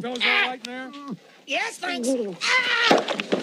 Feels all right in there? Yes, thanks. Ah!